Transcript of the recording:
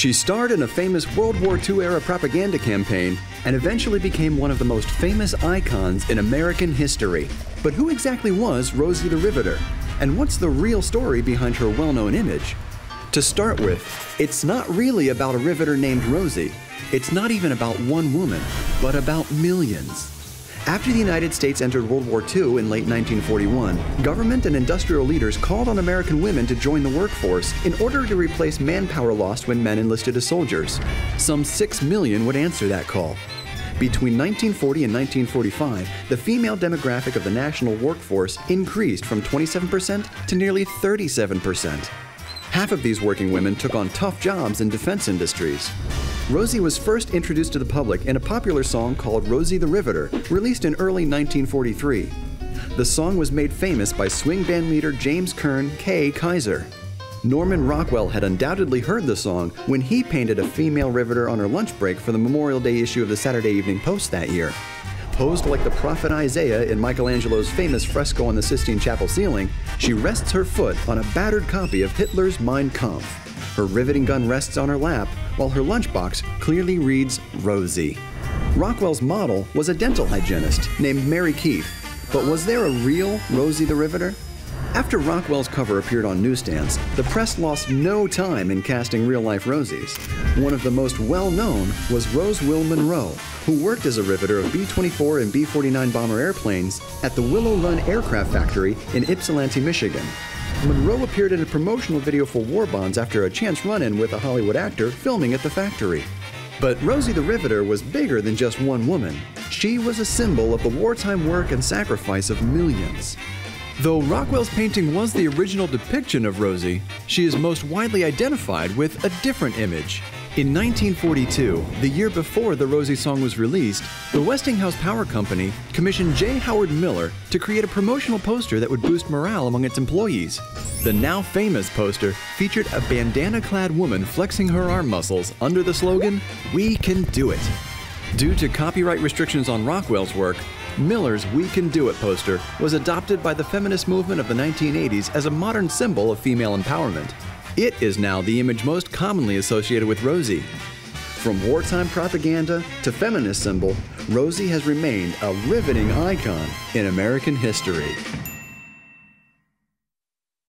She starred in a famous World War II era propaganda campaign and eventually became one of the most famous icons in American history. But who exactly was Rosie the Riveter? And what's the real story behind her well known image? To start with, it's not really about a riveter named Rosie. It's not even about one woman, but about millions. After the United States entered World War II in late 1941, government and industrial leaders called on American women to join the workforce in order to replace manpower lost when men enlisted as soldiers. Some 6 million would answer that call. Between 1940 and 1945, the female demographic of the national workforce increased from 27% to nearly 37%. Half of these working women took on tough jobs in defense industries. Rosie was first introduced to the public in a popular song called Rosie the Riveter, released in early 1943. The song was made famous by swing band leader James Kern Kay Kyser. Norman Rockwell had undoubtedly heard the song when he painted a female riveter on her lunch break for the Memorial Day issue of the Saturday Evening Post that year. Posed like the prophet Isaiah in Michelangelo's famous fresco on the Sistine Chapel ceiling, she rests her foot on a battered copy of Hitler's Mein Kampf. Her riveting gun rests on her lap, while her lunchbox clearly reads Rosie. Rockwell's model was a dental hygienist named Mary Keefe, but was there a real Rosie the Riveter? After Rockwell's cover appeared on newsstands, the press lost no time in casting real life Rosies. One of the most well known was Rose Will Monroe, who worked as a riveter of B 24 and B 49 bomber airplanes at the Willow Run Aircraft Factory in Ypsilanti, Michigan. Monroe appeared in a promotional video for War Bonds after a chance run in with a Hollywood actor filming at the factory. But Rosie the Riveter was bigger than just one woman. She was a symbol of the wartime work and sacrifice of millions. Though Rockwell's painting was the original depiction of Rosie, she is most widely identified with a different image. In 1942, the year before the Rosie song was released, the Westinghouse Power Company commissioned J. Howard Miller to create a promotional poster that would boost morale among its employees. The now famous poster featured a bandana clad woman flexing her arm muscles under the slogan, We Can Do It. Due to copyright restrictions on Rockwell's work, Miller's We Can Do It poster was adopted by the feminist movement of the 1980s as a modern symbol of female empowerment. It is now the image most commonly associated with Rosie. From wartime propaganda to feminist symbol, Rosie has remained a riveting icon in American history.